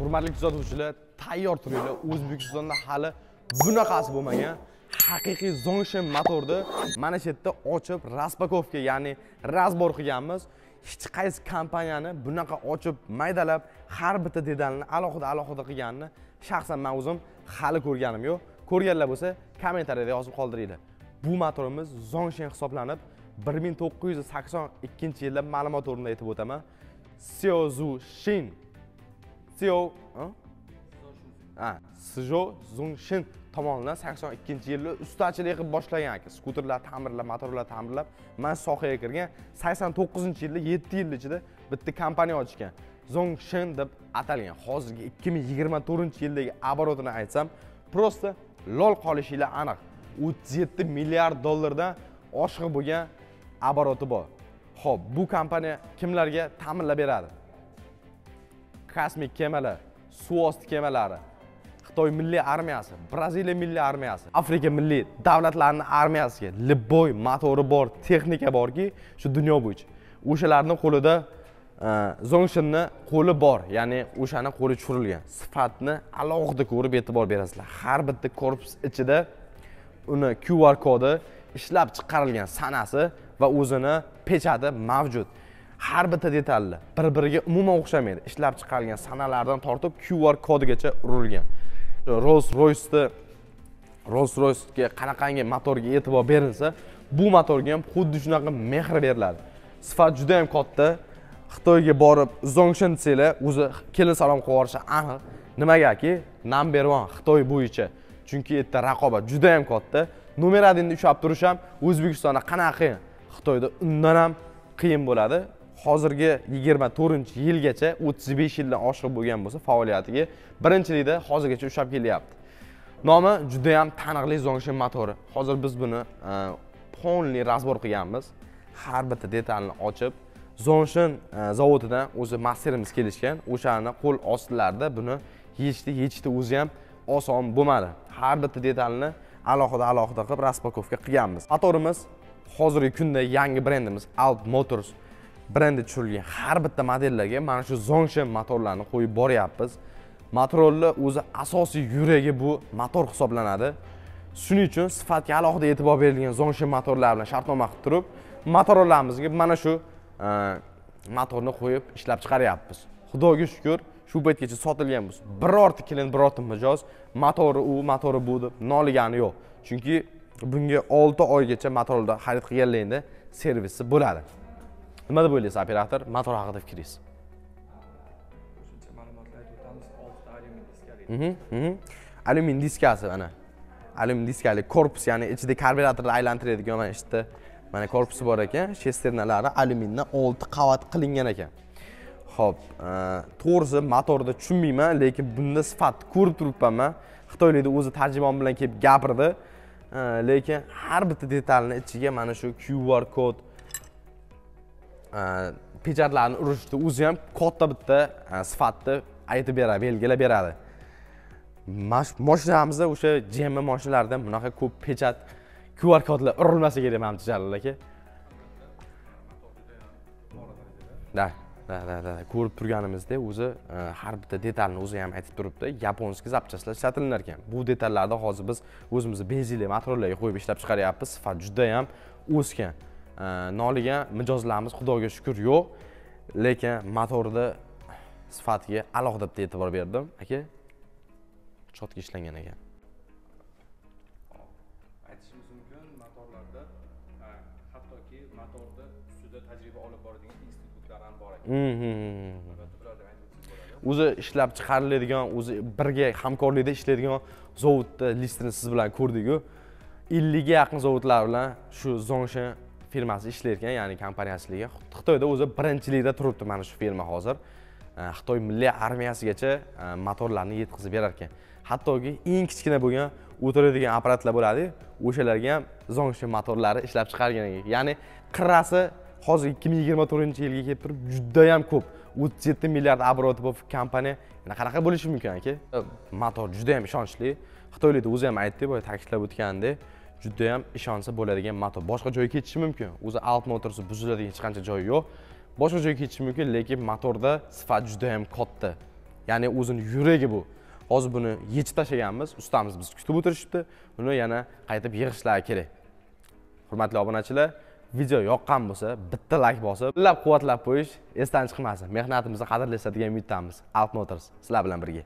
hurmatli kuzatuvchilar tayyor turinglar o'zbekistonda hali bunaqasi bo'lmagan haqiqiy zongshen motorni mana shu yerda ochib raspakovka ya'ni razbor qilganmiz hech qaysi kompaniyani bunaqa ochib maydalab har bitta detalni alohida alohida qilganini shaxsan man o'zim hali ko'rganim yo'q. Ko'rganlar bo'lsa kommentariyada yozib qoldiringlar. Bu motorimiz zongshen hisoblanib 1982 yilda ma'lumot o'rnida aytib o'taman. Seozu Shin Xiao ha Sijo Zunshin tomonidan 82 yilda ustachilik qilib boshlagan aka skuterlar ta'mirlab motorlar ta'mirlab man sohaga kirgan 89 yilda 7 yil ichida bitta kompaniya ochgan. Zongshin deb atalgan. Hozirgi 2024 yildagi оборотini aytsam просто lol qolishinglar aniq 37 milliard dollardan oshiq bo'lgan обороти bor. Ho'p bu kompaniya kimlarga ta'minlab beradi kosmik kemalar suvosti kemalari xitoy milliy armiyasi braziliya milliy armiyasi afrika milliy davlatlarini armiyasiga любой motori bor texnika borki shu dunyo bo'yicha. O'shalarni qo'lida e, zongshinni qo'li bor ya'ni o'shani qo'li tushirilgan. Sifatni alohida ko'rib e'tibor berasizlar. Har bitta korpus ichida uni qr kodi ishlab chiqarilgan sanasi va o'zini pechati mavjud. Har bitta detalni bir biriga umuman o'xshamaydi. Ishlab chiqarilgan sanalardan tortib qr kodigacha urilgan. Rolls roysni rolls roysga qanaqangi motorga e'tibor berilsa bu motorga ham xuddi shunaqa mehr beriladi. Sifat juda yam katta. Xitoyga borib zongshin desanglar o'zi kelin salom qilib yuborishi aniq. Nimagaki? Number one xitoy bo'yicha chunki u yerda raqobat juda yam katta. Nomer одинni ushlab turish ham o'zbekistonda qanaqa qiyin xitoyda undan ham qiyin bo'ladi. Hozirgi yigirma to'rtinchi yilgacha o'ttiz besh yildan oshiq bo'lgan bo'lsa faoliyatiga birinchilikda hozirgacha ushlab kelyapti. Nomi judayam taniqli zongshin motori. Hozir biz buni e, полный разбор qilganmiz. Har bitta detalni ochib zongshin e, zavodidan o'zi masterimiz kelishgan. O'shani qo'l ostilarida buni yechishni yechishni o'zi ham oson bo'lmadi. Har bitta detalni alohida alohida qilib распаковка qilganmiz. Motorimiz hozirgi kunda yangi brendimiz alt motors. Brendi tushirilgan har bitta modellarga mana shu zongshen motorlarni qo'yib boryapmiz. Motorolni o'zi asosiy yuragi bu motor hisoblanadi. Shuning uchun sifatga alohida e'tibor berilgan zongshen motorlar bilan shartnoma qilib turib motorollarimizga mana shu e, motorni qo'yib ishlab chiqaryapmiz. Xudoga shukur shu paytgacha sotilgan bo'lsa birorta kelin birorta mijoz motori u motori bu deb noligani yo'q. Chunki bunga olti oygacha motorni xarid qilganligingda servisi bo'ladi. Nima deb o'ylaysiz operator? Motor haqida fikringiz. Qo'shimcha ma'lumotlar aytib o'tamiz oltita alyumin diskali Mhm, mhm. alyumin diskasi mana. Alyumin diskali korpus ya'ni ichida karbyuratorni aylantiradigan mana yerda mana korpusi bor ekan. Shesternalari alyumindan olti qavat qilingan ekan. Ho'p to'g'risi motorni tushunmayman lekin bunda sifatni ko'rib turibman man xitoylikni o'zi tarjimon bilan kelib gapirdi. Lekin har bitta detalni ichiga mana shu qr kod pechatlarni urishni o'zi ham katta bitta sifatni aytib beradi belgilab beradi moshinamizda o'sha gm moshinalarida bunaqa ko'p pechat qr kodlar urilmasa kerak manimcha jalil aka да да да да ko'rib turganimizdek o'zi har bitta detalni o'zi ham aytib turibdi yaponskiy zapchastlar ishlatilinar ekan bu detallarni hozir biz o'zimizni benzinli motorlarga qo'yib ishlab chiqaryapmiz sifat juda yam o'sgan noligan mijozlarimiz xudoga shukur yo'q. Lekin motorni sifatiga alohida bitta e'tibor berdim. Aka chotka ishlangan ekan. Aytishimiz mumkin motorlarda ha, hattoki motorni ustida tajriba olib boradigan institutlar ham bor ekan. Mhm. aytib o'tsak bo'ladi. O'zi ishlab chiqariladigan o'zi birga hamkorlikda ishlaydigan zavodni listini siz bilan ko'rdiku ellikga yaqin zavodlar bilan shu zongshin firmasi ishlar ekan ya'ni kompaniyachiligi xitoyda o'zi birinchilikda turibdi mana shu firma hozir. E, Xitoy milliy armiyasigacha e, motorlarni yetkazib berar ekan hattoki eng kichkina bo'lgan o'tiradigan apparatlar bo'ladi o'shalarga ham zongshin motorlari ishlab chiqargan ya'ni qirrasi hozir ikki ming yigirma to'rtinchi yilga kelib turib judayam ko'p. O'ttiz yetti milliard obroti bor kompaniya yana qanaqa bo'lishi mumkin aka? Motor judayam ishonchli. Xitoylikda o'zi ham aytdi boya ta'kidlab o'tgandek judayam ishonsa bo'ladigan motor boshqa joyga ketishi mumkin. O'zi alp motorsi buziladigan hech qancha joyi yo'q. Boshqa joyga ketishi mumkin lekin motorda sifat juda ham katta. Ya'ni o'zini yuragi bu. Hozir buni yechib tashlaganmiz ustamiz bizni kutib o'tirishibdi. Buni yana qaytib yig'ishlari kerak. Hurmatli obunachilar video yoqqan bo'lsa bitta layk bosib qo'llab quvvatlab qo'yish esdan chiqmasin. Mehnatimizni qadrlaysiz degan umiddamiz. Alp motors sizlar bilan birga.